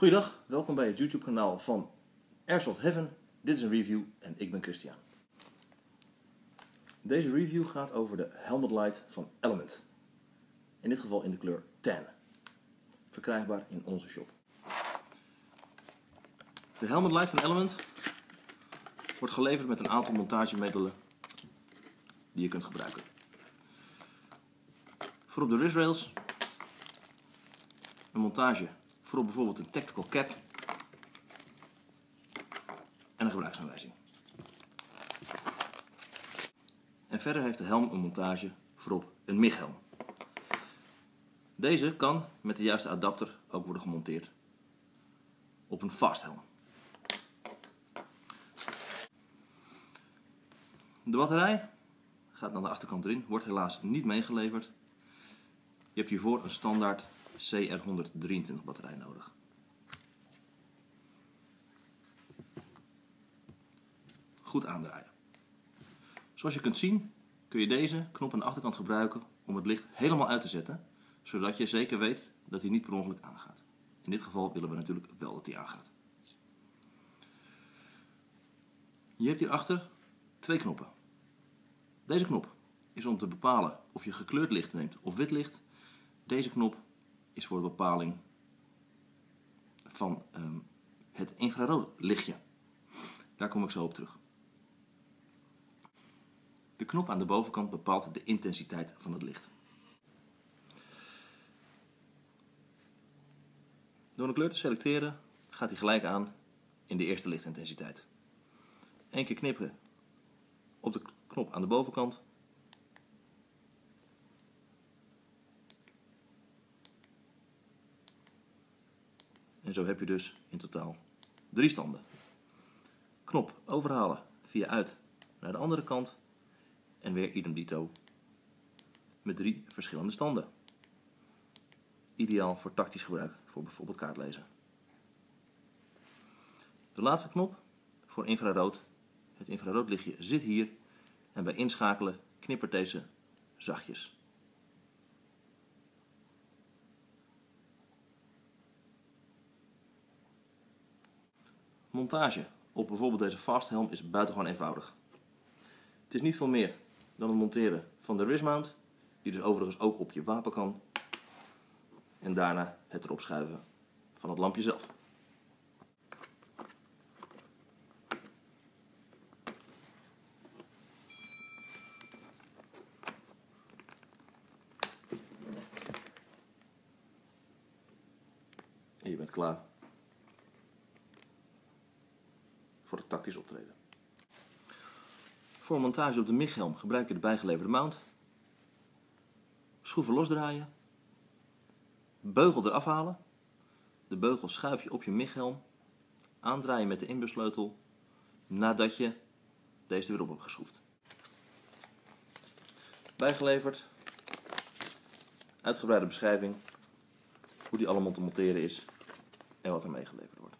Goeiedag, welkom bij het YouTube kanaal van Airsoft Heaven. Dit is een review en ik ben Christian. Deze review gaat over de Helmet Light van Element. In dit geval in de kleur tan. Verkrijgbaar in onze shop. De Helmet Light van Element wordt geleverd met een aantal montagemiddelen die je kunt gebruiken. Voor op de rails een montage voor bijvoorbeeld een tactical cap en een gebruiksaanwijzing. En verder heeft de helm een montage voorop een MIG-helm. Deze kan met de juiste adapter ook worden gemonteerd op een vasthelm. De batterij gaat naar de achterkant erin, wordt helaas niet meegeleverd. Je hebt hiervoor een standaard CR123 batterij nodig. Goed aandraaien. Zoals je kunt zien kun je deze knop aan de achterkant gebruiken om het licht helemaal uit te zetten, zodat je zeker weet dat hij niet per ongeluk aangaat. In dit geval willen we natuurlijk wel dat hij aangaat. Je hebt hierachter twee knoppen. Deze knop is om te bepalen of je gekleurd licht neemt of wit licht. Deze knop voor de bepaling van um, het infrarood lichtje. Daar kom ik zo op terug. De knop aan de bovenkant bepaalt de intensiteit van het licht. Door een kleur te selecteren gaat hij gelijk aan in de eerste lichtintensiteit. Eén keer knippen op de knop aan de bovenkant En zo heb je dus in totaal drie standen. Knop overhalen via uit naar de andere kant en weer idem dito met drie verschillende standen. Ideaal voor tactisch gebruik, voor bijvoorbeeld kaartlezen. De laatste knop voor infrarood. Het infraroodlichtje zit hier en bij inschakelen knippert deze zachtjes. Montage op bijvoorbeeld deze vasthelm is buitengewoon eenvoudig. Het is niet veel meer dan het monteren van de wristmount, die dus overigens ook op je wapen kan. En daarna het erop schuiven van het lampje zelf. En je bent klaar voor het tactisch optreden. Voor montage op de MIG-helm gebruik je de bijgeleverde mount. Schroeven losdraaien. Beugel eraf halen. De beugel schuif je op je MIG-helm. Aandraaien met de inbussleutel nadat je deze weer op hebt geschroefd. Bijgeleverd. Uitgebreide beschrijving hoe die allemaal te monteren is en wat er meegeleverd wordt.